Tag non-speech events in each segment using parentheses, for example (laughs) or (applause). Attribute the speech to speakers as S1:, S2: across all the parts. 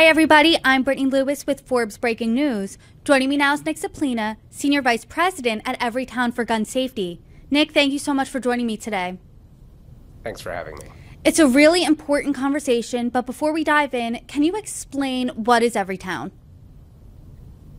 S1: Hi, everybody. I'm Brittany Lewis with Forbes Breaking News. Joining me now is Nick Suplina, Senior Vice President at Everytown for Gun Safety. Nick, thank you so much for joining me today.
S2: Thanks for having me.
S1: It's a really important conversation, but before we dive in, can you explain what is Everytown?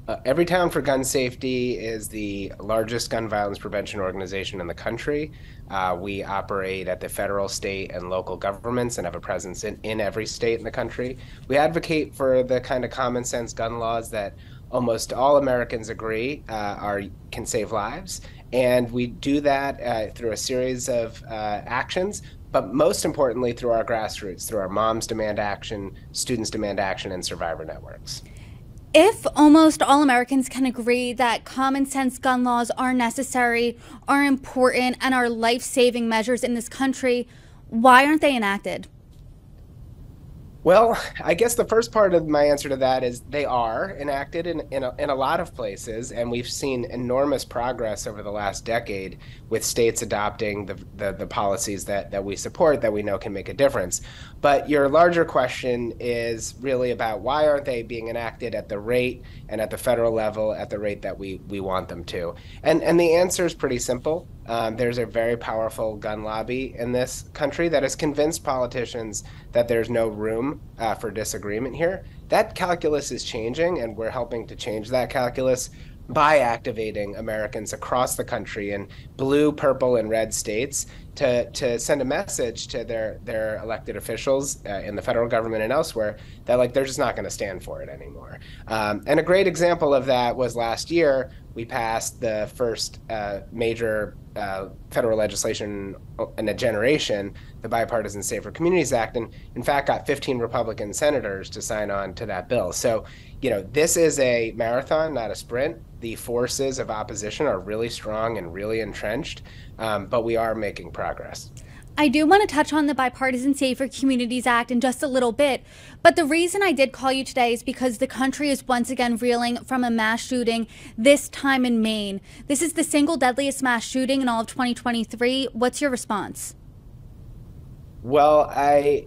S2: Uh, Everytown for Gun Safety is the largest gun violence prevention organization in the country. Uh, we operate at the federal, state, and local governments and have a presence in, in every state in the country. We advocate for the kind of common sense gun laws that almost all Americans agree uh, are can save lives, and we do that uh, through a series of uh, actions. But most importantly, through our grassroots, through our Moms Demand Action, Students Demand Action, and Survivor Networks.
S1: If almost all Americans can agree that common sense gun laws are necessary, are important, and are life saving measures in this country, why aren't they enacted?
S2: Well, I guess the first part of my answer to that is they are enacted in, in, a, in a lot of places, and we've seen enormous progress over the last decade with states adopting the, the, the, policies that, that we support that we know can make a difference. But your larger question is really about why aren't they being enacted at the rate and at the federal level at the rate that we, we want them to? And, and the answer is pretty simple. Um, there's a very powerful gun lobby in this country that has convinced politicians that there's no room uh, for disagreement here. That calculus is changing, and we're helping to change that calculus by activating Americans across the country in blue, purple, and red states to, to send a message to their, their elected officials uh, in the federal government and elsewhere that like they're just not going to stand for it anymore. Um, and a great example of that was last year we passed the first uh, major uh, federal legislation in a generation, the Bipartisan Safer Communities Act, and in fact got 15 Republican senators to sign on to that bill. So, you know, this is a marathon, not a sprint. The forces of opposition are really strong and really entrenched, um, but we are making progress.
S1: I do want to touch on the Bipartisan Safer Communities Act in just a little bit, but the reason I did call you today is because the country is once again reeling from a mass shooting, this time in Maine. This is the single deadliest mass shooting in all of 2023. What's your response?
S2: Well, I,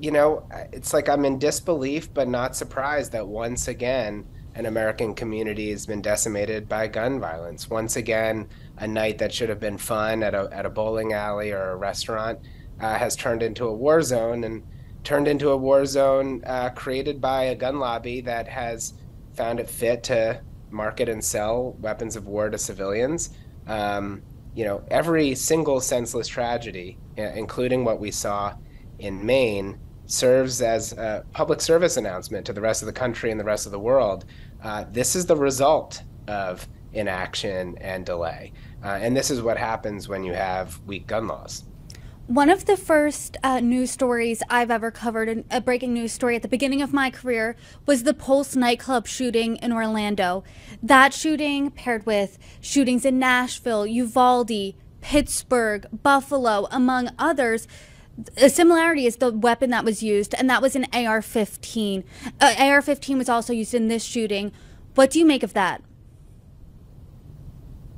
S2: you know, it's like I'm in disbelief, but not surprised that once again, an American community has been decimated by gun violence. Once again, a night that should have been fun at a, at a bowling alley or a restaurant uh, has turned into a war zone and turned into a war zone uh, created by a gun lobby that has found it fit to market and sell weapons of war to civilians. Um, you know, every single senseless tragedy, including what we saw in Maine, serves as a public service announcement to the rest of the country and the rest of the world. Uh, this is the result of inaction and delay. Uh, and this is what happens when you have weak gun laws.
S1: One of the first uh, news stories I've ever covered, a breaking news story at the beginning of my career, was the Pulse nightclub shooting in Orlando. That shooting, paired with shootings in Nashville, Uvalde, Pittsburgh, Buffalo, among others, a similarity is the weapon that was used, and that was an AR 15. Uh, AR 15 was also used in this shooting. What do you make of that?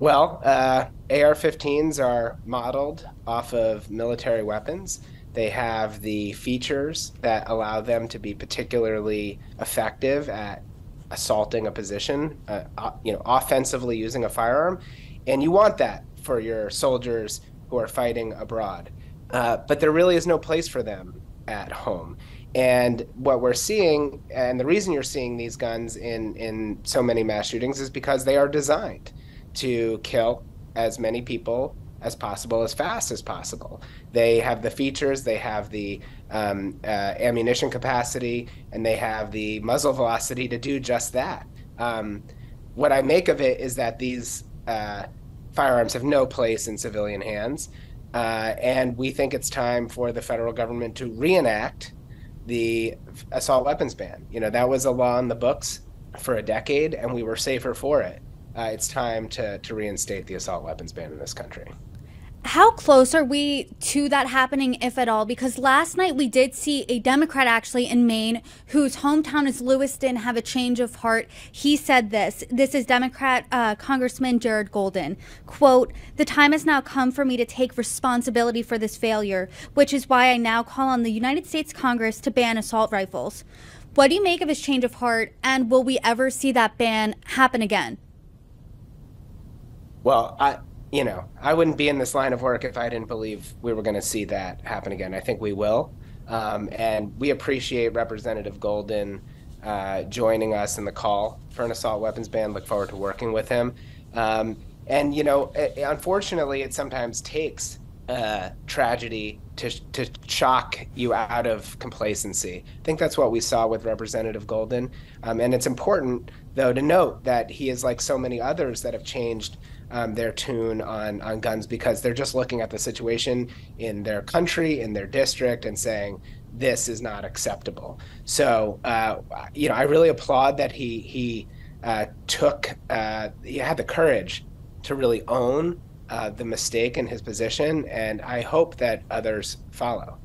S2: Well, uh, AR 15s are modeled off of military weapons. They have the features that allow them to be particularly effective at assaulting a position, uh, you know, offensively using a firearm. And you want that for your soldiers who are fighting abroad. Uh, but there really is no place for them at home. And what we're seeing, and the reason you're seeing these guns in, in so many mass shootings is because they are designed to kill as many people as possible as fast as possible. They have the features, they have the um, uh, ammunition capacity, and they have the muzzle velocity to do just that. Um, what I make of it is that these uh, firearms have no place in civilian hands. Uh, and we think it's time for the federal government to reenact the assault weapons ban. You know, that was a law in the books for a decade, and we were safer for it. Uh, it's time to, to reinstate the assault weapons ban in this country.
S1: How close are we to that happening, if at all? Because last night we did see a Democrat actually in Maine whose hometown is Lewiston have a change of heart. He said this. This is Democrat uh, Congressman Jared Golden. Quote, The time has now come for me to take responsibility for this failure, which is why I now call on the United States Congress to ban assault rifles. What do you make of his change of heart, and will we ever see that ban happen again?
S2: Well, I, you know, I wouldn't be in this line of work if I didn't believe we were going to see that happen again. I think we will. Um, and we appreciate Representative Golden uh, joining us in the call for an assault weapons ban. Look forward to working with him. Um, and, you know, it, unfortunately, it sometimes takes uh, tragedy to, to shock you out of complacency. I think that's what we saw with Representative Golden. Um, and it's important, though, to note that he is like so many others that have changed um, their tune on, on guns because they're just looking at the situation in their country, in their district, and saying, this is not acceptable. So, uh, you know, I really applaud that he, he uh, took, uh, he had the courage to really own uh, the mistake in his position, and I hope that others follow.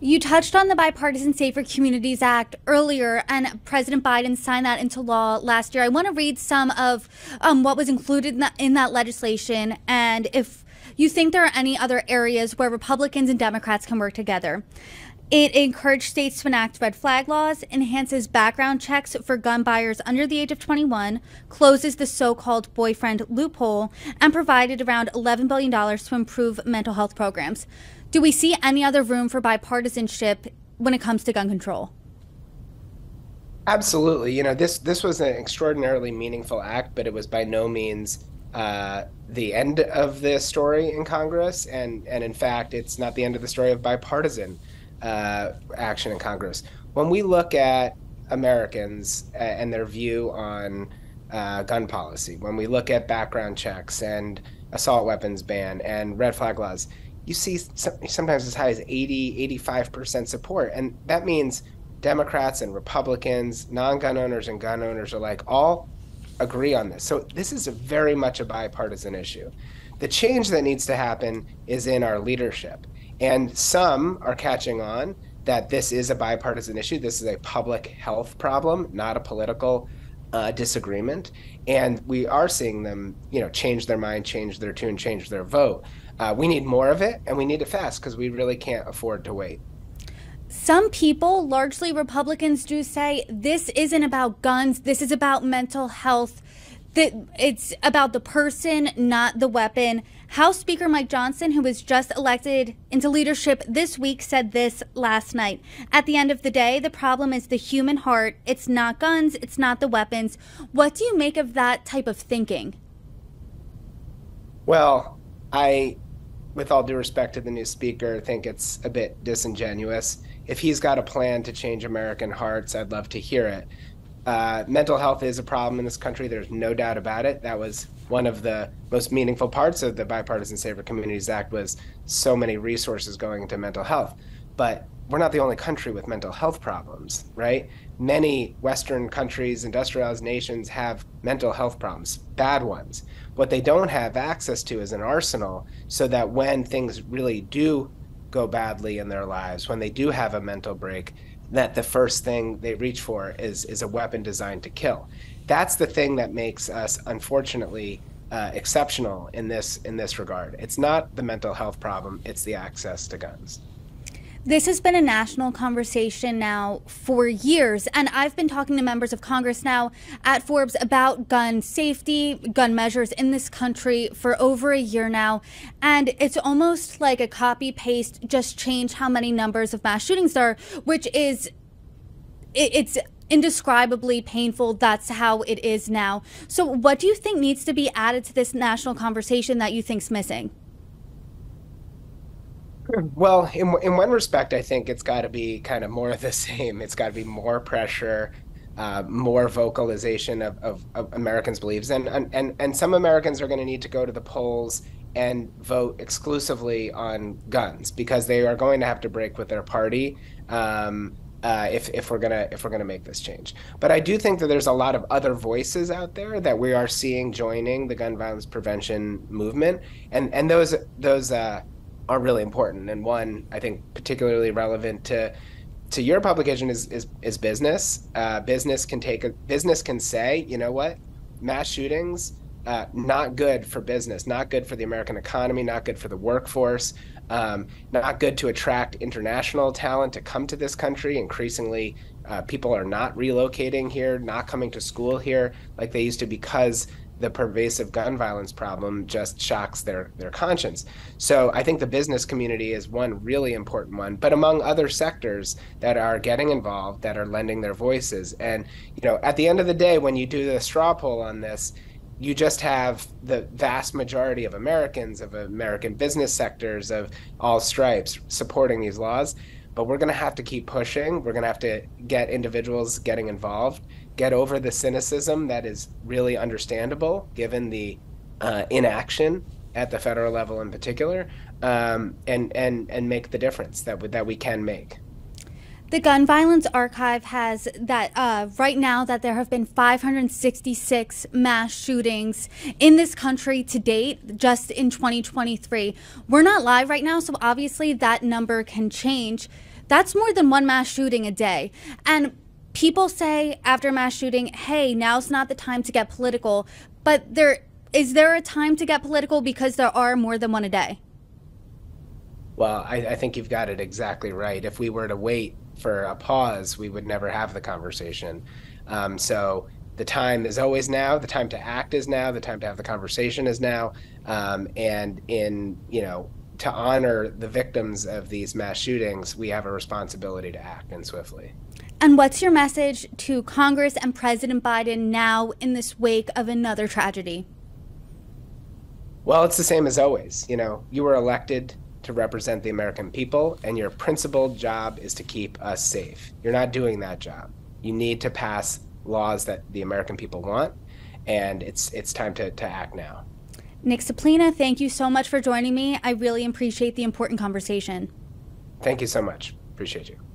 S1: You touched on the Bipartisan Safer Communities Act earlier, and President Biden signed that into law last year. I want to read some of um, what was included in that, in that legislation, and if you think there are any other areas where Republicans and Democrats can work together. It encouraged states to enact red flag laws, enhances background checks for gun buyers under the age of 21, closes the so called boyfriend loophole, and provided around $11 billion to improve mental health programs. Do we see any other room for bipartisanship when it comes to gun control?
S2: Absolutely. You know, this this was an extraordinarily meaningful act, but it was by no means uh, the end of the story in Congress, and and in fact, it's not the end of the story of bipartisan uh, action in Congress. When we look at Americans and their view on uh, gun policy, when we look at background checks and assault weapons ban and red flag laws, you see sometimes as high as 80, 85% support. And that means Democrats and Republicans, non gun owners and gun owners are like all agree on this. So this is very much a bipartisan issue. The change that needs to happen is in our leadership. And some are catching on that this is a bipartisan issue. This is a public health problem, not a political uh, disagreement. And we are seeing them, you know, change their mind, change their tune, change their vote. Uh, we need more of it, and we need it fast because we really can't afford to wait.
S1: Some people, largely Republicans, do say this isn't about guns. This is about mental health that it's about the person, not the weapon. House Speaker Mike Johnson, who was just elected into leadership this week, said this last night. At the end of the day, the problem is the human heart. It's not guns, it's not the weapons. What do you make of that type of thinking?
S2: Well, I, with all due respect to the new speaker, I think it's a bit disingenuous. If he's got a plan to change American hearts, I'd love to hear it. Uh, mental health is a problem in this country. There's no doubt about it. That was one of the most meaningful parts of the Bipartisan Safer Communities Act was so many resources going into mental health. But we're not the only country with mental health problems, right? Many Western countries, industrialized nations have mental health problems, bad ones. What they don't have access to is an arsenal so that when things really do go badly in their lives, when they do have a mental break, that the first thing they reach for is is a weapon designed to kill. That's the thing that makes us, unfortunately, uh, exceptional in this in this regard. It's not the mental health problem; it's the access to guns.
S1: This has been a national conversation now for years, and I've been talking to members of Congress now at Forbes about gun safety, gun measures in this country for over a year now. And it's almost like a copy paste, just change how many numbers of mass shootings there are, which is, it's indescribably painful. That's how it is now. So, what do you think needs to be added to this national conversation that you think's missing?
S2: Well, in in one respect, I think it's got to be kind of more of the (laughs) same. It's got to be more pressure, uh, more vocalization of, of, of, Americans' beliefs, and and and some Americans are going to need to go to the polls and vote exclusively on guns because they are going to have to break with their party. Um, uh, if, if we're gonna if we're gonna make this change, but I do think that there's a lot of other voices out there that we are seeing joining the gun violence prevention movement, and and those those uh, are really important. And one I think particularly relevant to to your publication is is, is business. Uh, business can take a business can say, you know what, mass shootings uh, not good for business, not good for the American economy, not good for the workforce, um, not good to attract international talent to come to this country. Increasingly, uh, people are not relocating here, not coming to school here like they used to because the pervasive gun violence problem just shocks their their conscience. So I think the business community is one really important one, but among other sectors that are getting involved, that are lending their voices. And you know, at the end of the day, when you do the straw poll on this, you just have the vast majority of Americans, of American business sectors, of all stripes supporting these laws. But we're going to have to keep pushing. We're going to have to get individuals getting involved get over the cynicism that is really understandable given the uh, inaction at the federal level in particular, um, and and and make the difference that we, that we can make.
S1: The Gun Violence Archive has that uh, right now that there have been 566 mass shootings in this country to date, just in 2023. We're not live right now, so obviously that number can change. That's more than one mass shooting a day, and people say after mass shooting, hey, now's not the time to get political. But there is there a time to get political because there are more than one a day?
S2: Well, I, I think you've got it exactly right. If we were to wait for a pause, we would never have the conversation. Um, so the time is always now. The time to act is now. The time to have the conversation is now. Um, and in you know to honor the victims of these mass shootings, we have a responsibility to act and swiftly.
S1: And what's your message to Congress and President Biden now in this wake of another tragedy?
S2: Well, it's the same as always. You know, you were elected to represent the American people, and your principal job is to keep us safe. You're not doing that job. You need to pass laws that the American people want, and it's it's time to, to act now.
S1: Nick Suplina, thank you so much for joining me. I really appreciate the important conversation.
S2: Thank you so much. Appreciate you.